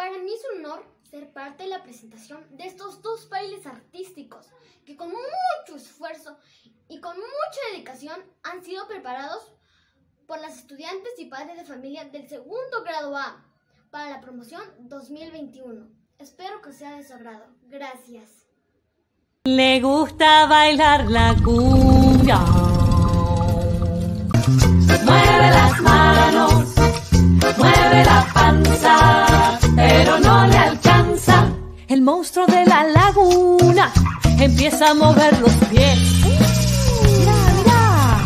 Para mí es un honor ser parte de la presentación de estos dos bailes artísticos que con mucho esfuerzo y con mucha dedicación han sido preparados por las estudiantes y padres de familia del segundo grado A para la promoción 2021. Espero que sea de su agrado. Gracias. Le gusta bailar la cumbia. Mueve las manos. El monstruo de la laguna empieza a mover los pies. Uh, mira, mira.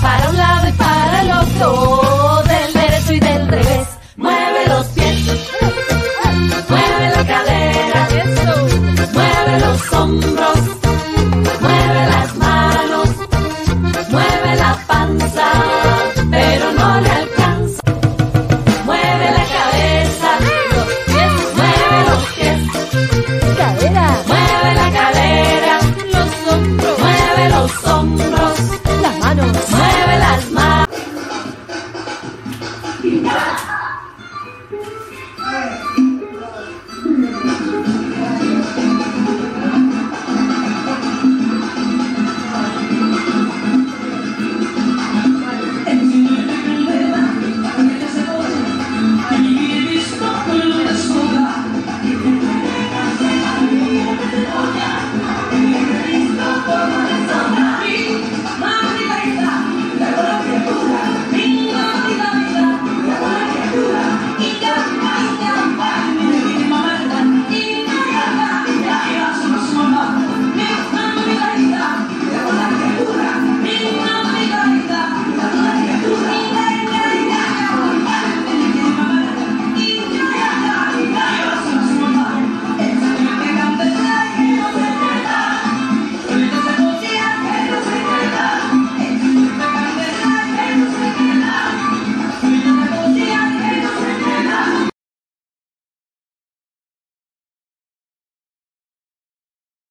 Para un lado y para el otro, del derecho y del revés. Mueve los pies. Mueve la cadera. Mueve los hombros. Yeah.